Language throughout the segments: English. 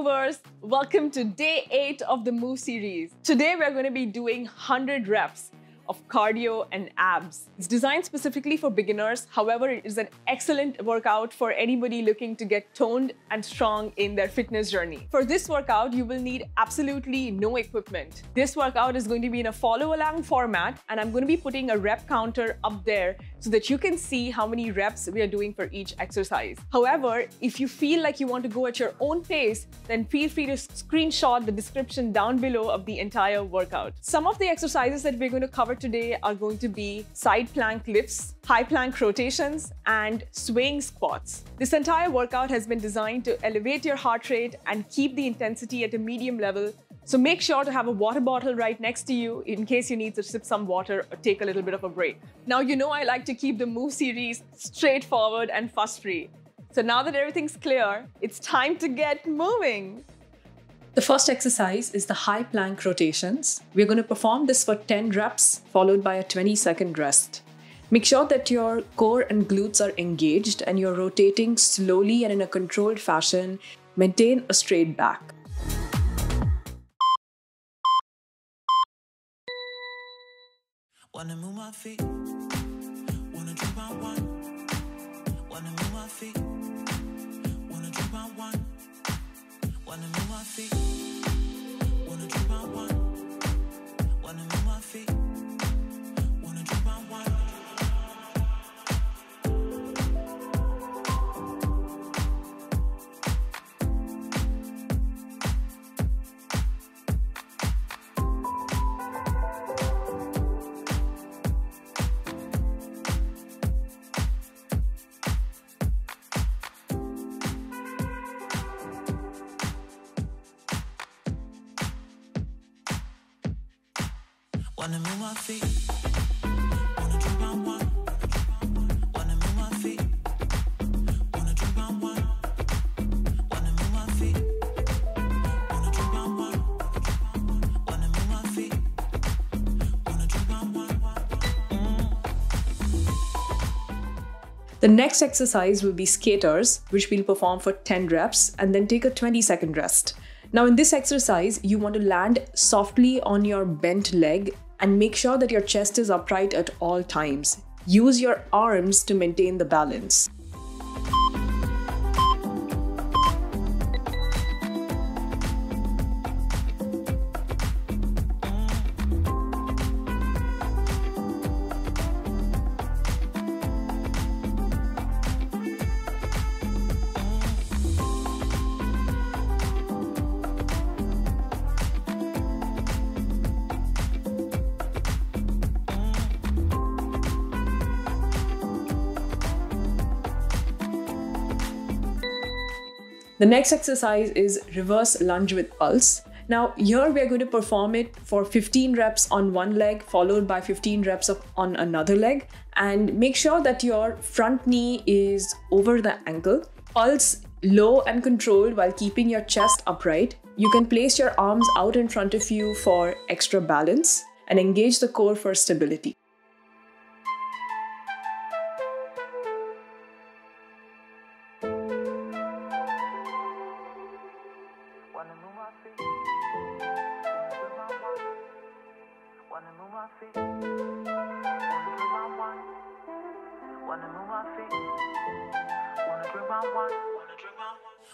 movers, welcome to day 8 of the Move series. Today we're going to be doing 100 reps of cardio and abs. It's designed specifically for beginners. However, it is an excellent workout for anybody looking to get toned and strong in their fitness journey. For this workout, you will need absolutely no equipment. This workout is going to be in a follow along format and I'm going to be putting a rep counter up there so that you can see how many reps we are doing for each exercise. However, if you feel like you want to go at your own pace, then feel free to screenshot the description down below of the entire workout. Some of the exercises that we're going to cover today are going to be side plank lifts, high plank rotations, and swaying squats. This entire workout has been designed to elevate your heart rate and keep the intensity at a medium level so make sure to have a water bottle right next to you in case you need to sip some water or take a little bit of a break. Now, you know I like to keep the Move series straightforward and fuss-free. So now that everything's clear, it's time to get moving. The first exercise is the high plank rotations. We're going to perform this for 10 reps, followed by a 20 second rest. Make sure that your core and glutes are engaged and you're rotating slowly and in a controlled fashion. Maintain a straight back. Wanna move my feet, wanna drink my wine, wanna move my feet, wanna move my feet. The next exercise will be skaters, which we'll perform for 10 reps and then take a 20 second rest. Now, in this exercise, you want to land softly on your bent leg and make sure that your chest is upright at all times. Use your arms to maintain the balance. The next exercise is reverse lunge with pulse. Now here we are going to perform it for 15 reps on one leg followed by 15 reps on another leg and make sure that your front knee is over the ankle. Pulse low and controlled while keeping your chest upright. You can place your arms out in front of you for extra balance and engage the core for stability.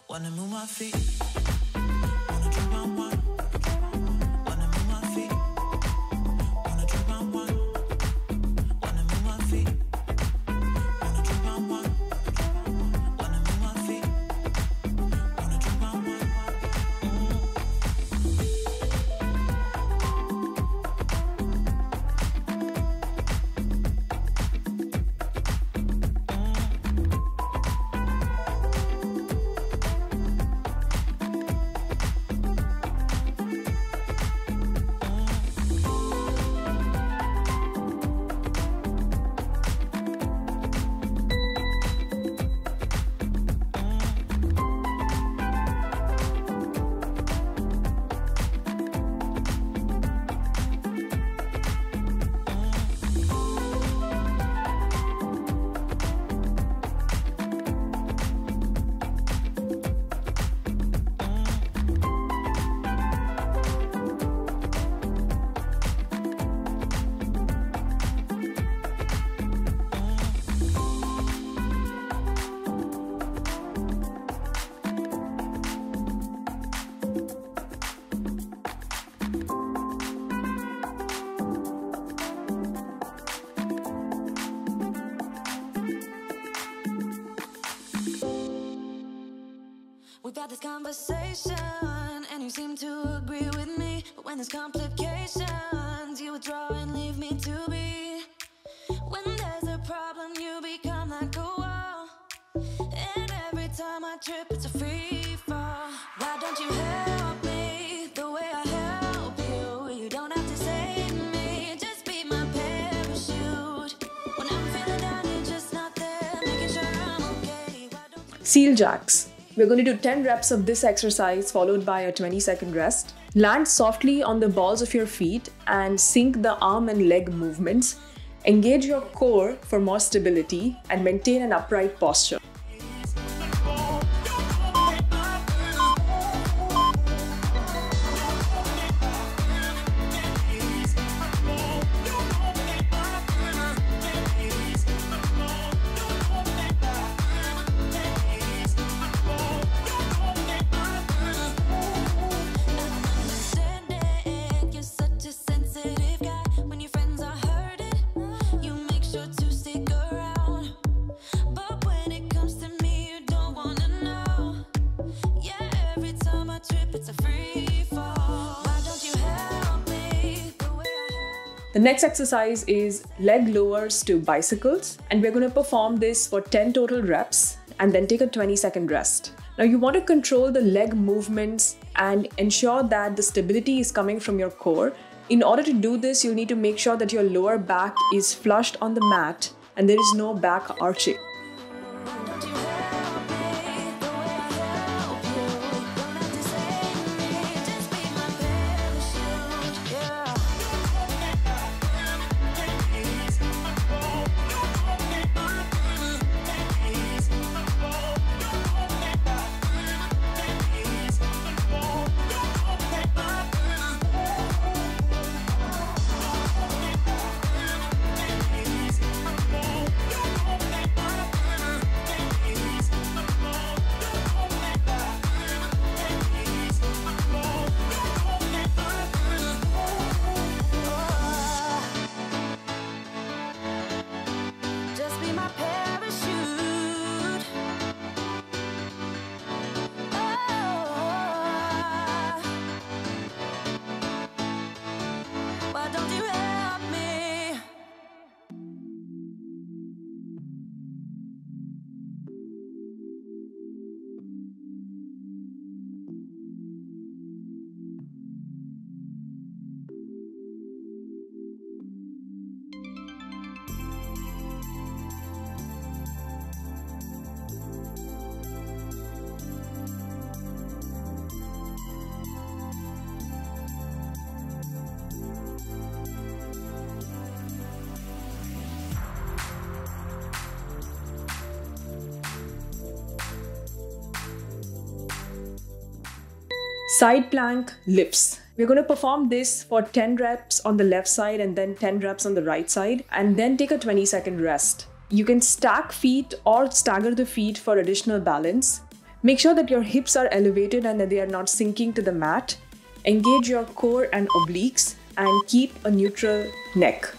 Wanna move my feet. Had this conversation, and you seem to agree with me. But when there's complications, you withdraw and leave me to be. When there's a problem, you become like a wall. And every time I trip, it's a free fall. Why don't you help me the way I help you? You don't have to save me, just be my parachute. When I'm feeling down, you're just not there, making sure I'm okay. Seal jacks. We're going to do 10 reps of this exercise followed by a 20 second rest. Land softly on the balls of your feet and sync the arm and leg movements. Engage your core for more stability and maintain an upright posture. The next exercise is leg lowers to bicycles, and we're going to perform this for 10 total reps and then take a 20 second rest. Now, you want to control the leg movements and ensure that the stability is coming from your core. In order to do this, you'll need to make sure that your lower back is flushed on the mat and there is no back arching. Side plank lifts. We're going to perform this for 10 reps on the left side and then 10 reps on the right side, and then take a 20 second rest. You can stack feet or stagger the feet for additional balance. Make sure that your hips are elevated and that they are not sinking to the mat. Engage your core and obliques and keep a neutral neck.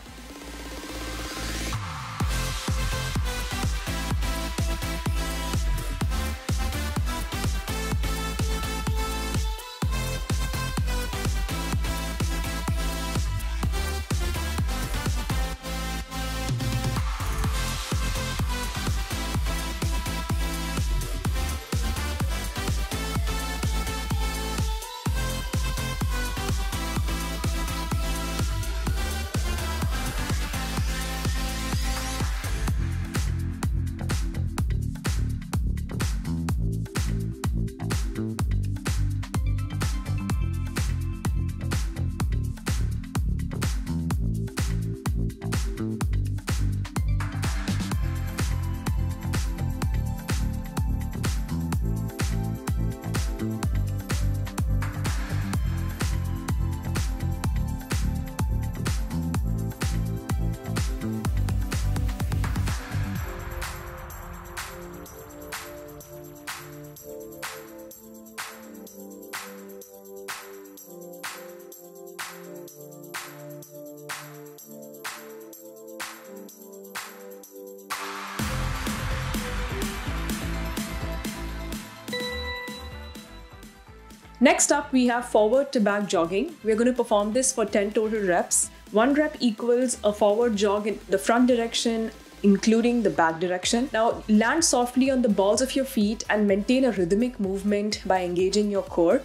Next up, we have forward to back jogging. We're going to perform this for 10 total reps. One rep equals a forward jog in the front direction, including the back direction. Now, land softly on the balls of your feet and maintain a rhythmic movement by engaging your core.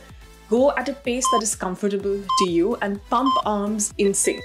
Go at a pace that is comfortable to you and pump arms in sync.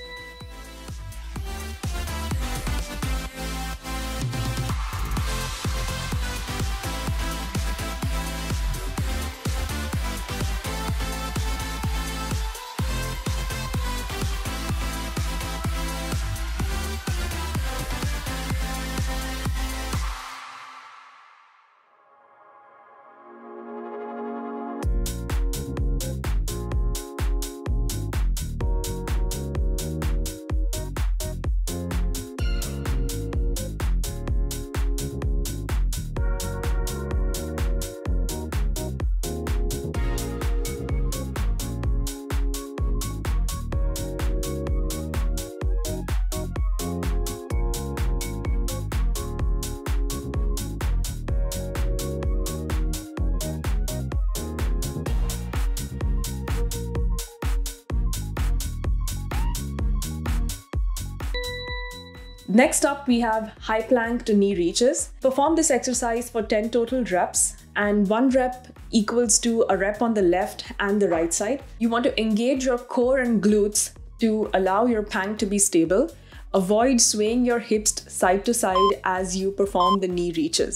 Next up, we have high plank to knee reaches. Perform this exercise for 10 total reps and one rep equals to a rep on the left and the right side. You want to engage your core and glutes to allow your plank to be stable. Avoid swaying your hips side to side as you perform the knee reaches.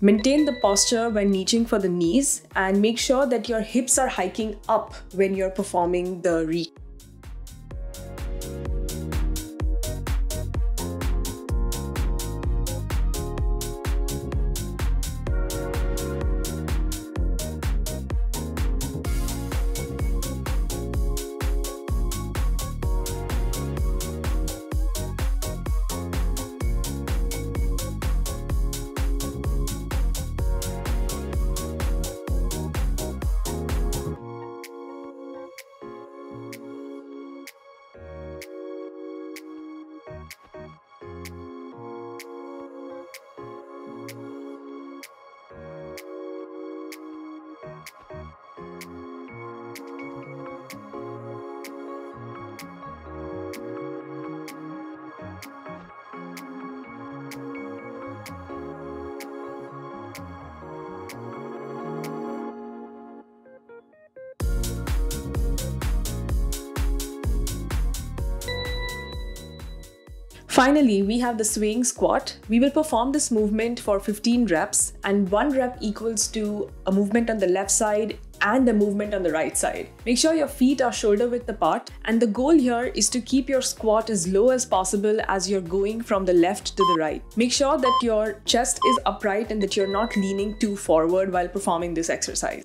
Maintain the posture when reaching for the knees and make sure that your hips are hiking up when you're performing the reach. Finally, we have the swaying squat. We will perform this movement for 15 reps and one rep equals to a movement on the left side and a movement on the right side. Make sure your feet are shoulder width apart and the goal here is to keep your squat as low as possible as you're going from the left to the right. Make sure that your chest is upright and that you're not leaning too forward while performing this exercise.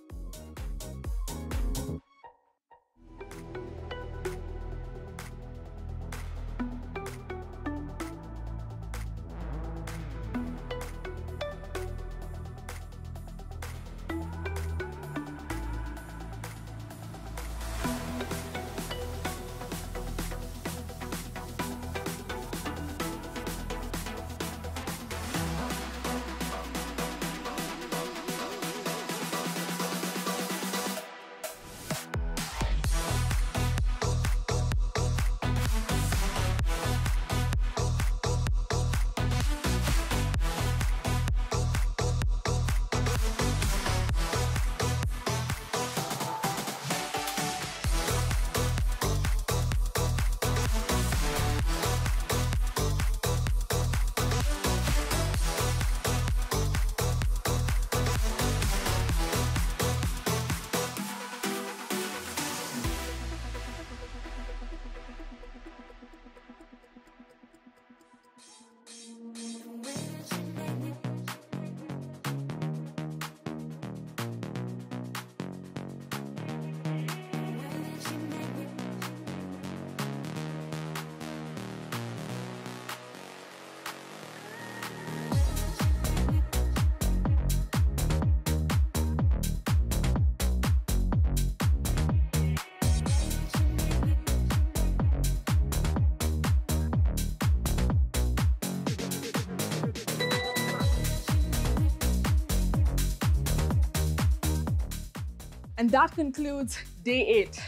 And that concludes day eight.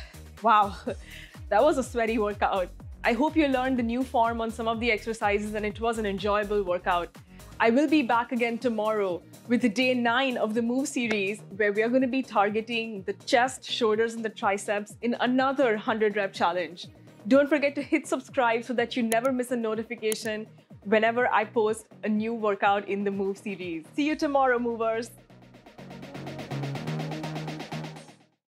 Wow, that was a sweaty workout. I hope you learned the new form on some of the exercises and it was an enjoyable workout. I will be back again tomorrow with day nine of the Move series, where we are going to be targeting the chest, shoulders, and the triceps in another 100 rep challenge. Don't forget to hit subscribe so that you never miss a notification whenever I post a new workout in the Move series. See you tomorrow, movers.